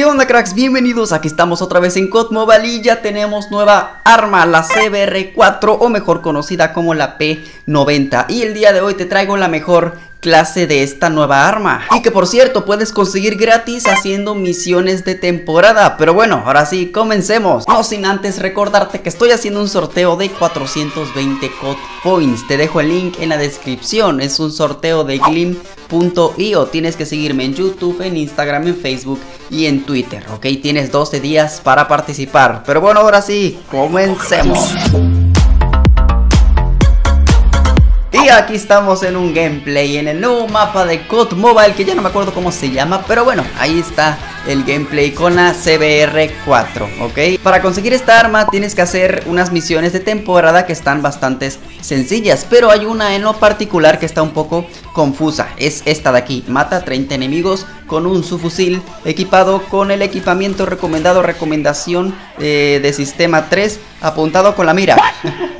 ¿Qué onda cracks? Bienvenidos, aquí estamos otra vez en COD Mobile y ya tenemos nueva arma, la CBR4 o mejor conocida como la P90 Y el día de hoy te traigo la mejor clase de esta nueva arma. Y que por cierto puedes conseguir gratis haciendo misiones de temporada. Pero bueno, ahora sí, comencemos. No sin antes recordarte que estoy haciendo un sorteo de 420 COD Points. Te dejo el link en la descripción. Es un sorteo de Glim.io Tienes que seguirme en YouTube, en Instagram, en Facebook y en Twitter Ok, tienes 12 días para participar. Pero bueno, ahora sí, comencemos aquí estamos en un gameplay en el nuevo mapa de COD Mobile que ya no me acuerdo cómo se llama, pero bueno, ahí está el gameplay con la CBR4, ¿ok? Para conseguir esta arma tienes que hacer unas misiones de temporada que están bastante sencillas, pero hay una en lo particular que está un poco confusa, es esta de aquí, mata 30 enemigos con un subfusil equipado con el equipamiento recomendado, recomendación eh, de sistema 3 apuntado con la mira.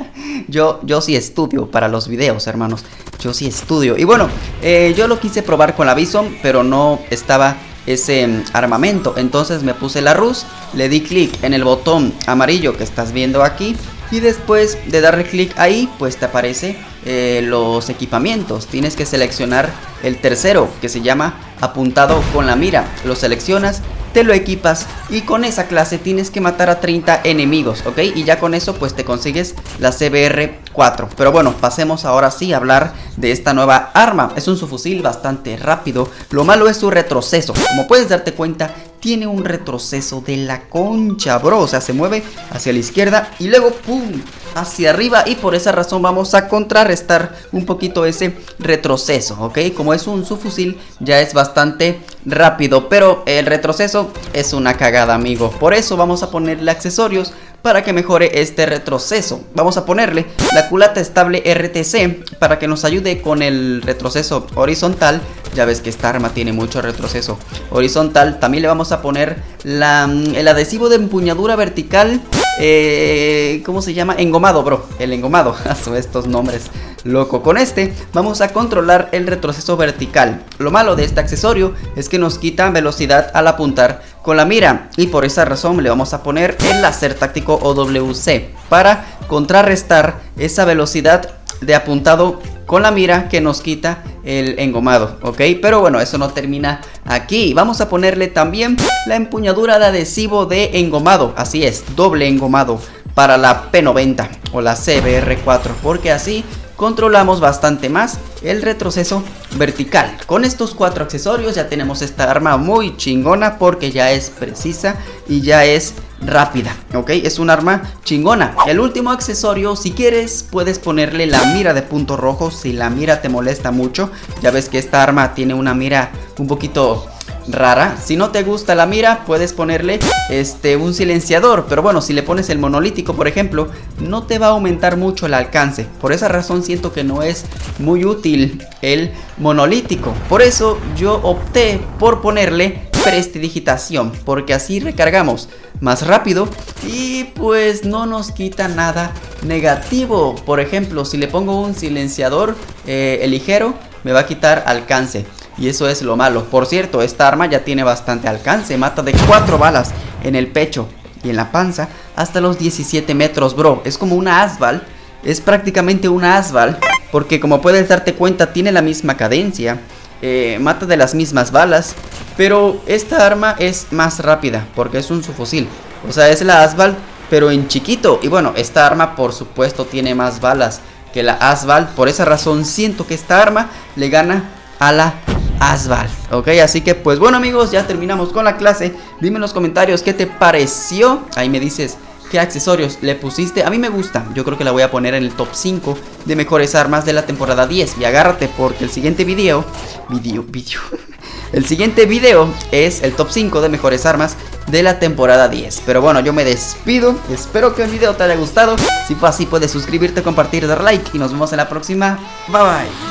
yo, yo sí estudio para los videos, hermanos. Yo sí estudio. Y bueno, eh, yo lo quise probar con la Bison, pero no estaba ese mm, armamento. Entonces me puse la Rus, le di clic en el botón amarillo que estás viendo aquí. Y después de darle clic ahí, pues te aparece eh, los equipamientos. Tienes que seleccionar el tercero, que se llama apuntado con la mira. Lo seleccionas te lo equipas y con esa clase tienes que matar a 30 enemigos, ¿ok? Y ya con eso pues te consigues la CBR4. Pero bueno, pasemos ahora sí a hablar de esta nueva arma. Es un subfusil bastante rápido, lo malo es su retroceso. Como puedes darte cuenta, tiene un retroceso de la concha, bro. O sea, se mueve hacia la izquierda y luego, ¡pum! hacia arriba y por esa razón vamos a contrarrestar un poquito ese retroceso, ¿ok? Como es un subfusil ya es bastante rápido, pero el retroceso es una cagada, amigo. Por eso vamos a ponerle accesorios para que mejore este retroceso. Vamos a ponerle la culata estable RTC para que nos ayude con el retroceso horizontal. Ya ves que esta arma tiene mucho retroceso horizontal. También le vamos a poner mm, el adhesivo de empuñadura vertical. Eh, ¿Cómo se llama? Engomado, bro. El engomado. Estos nombres loco. Con este vamos a controlar el retroceso vertical. Lo malo de este accesorio es que nos quita velocidad al apuntar con la mira y por esa razón le vamos a poner el láser táctico OWC para contrarrestar esa velocidad de apuntado con la mira que nos quita el engomado, ¿ok? Pero bueno, eso no termina aquí. Vamos a ponerle también la empuñadura de adhesivo de engomado, así es, doble engomado para la P90 o la CBR4, porque así controlamos bastante más el retroceso vertical. Con estos cuatro accesorios ya tenemos esta arma muy chingona porque ya es precisa y ya es rápida, ¿ok? Es un arma chingona. El último accesorio, si quieres, puedes ponerle la mira de punto rojo si la mira te molesta mucho. Ya ves que esta arma tiene una mira un poquito rara. Si no te gusta la mira, puedes ponerle este un silenciador, pero bueno, si le pones el monolítico, por ejemplo, no te va a aumentar mucho el alcance. Por esa razón siento que no es muy útil el monolítico. Por eso yo opté por ponerle prestidigitación, porque así recargamos más rápido y pues no nos quita nada negativo. Por ejemplo, si le pongo un silenciador eh, ligero, me va a quitar alcance. Y eso es lo malo. Por cierto, esta arma ya tiene bastante alcance. Mata de 4 balas en el pecho y en la panza hasta los 17 metros, bro. Es como una Asval. Es prácticamente una Asval. Porque como puedes darte cuenta, tiene la misma cadencia. Eh, mata de las mismas balas. Pero esta arma es más rápida. Porque es un subfusil. O sea, es la Asval, pero en chiquito. Y bueno, esta arma por supuesto tiene más balas que la Asval. Por esa razón siento que esta arma le gana a la Asval, ok, así que pues bueno amigos, ya terminamos con la clase Dime en los comentarios qué te pareció Ahí me dices qué accesorios le pusiste A mí me gusta, yo creo que la voy a poner en el top 5 de mejores armas de la temporada 10 Y agárrate porque el siguiente video Video, video El siguiente video es el top 5 de mejores armas de la temporada 10 Pero bueno, yo me despido. Espero que el video te haya gustado. Si fue así puedes suscribirte, compartir, dar like. Y nos vemos en la próxima. Bye bye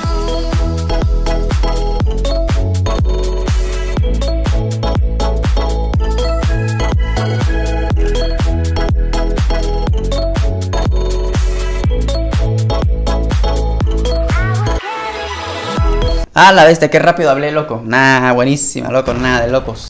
Ah, la bestia, qué rápido hablé, loco. Nah, buenísima, loco, nada de locos.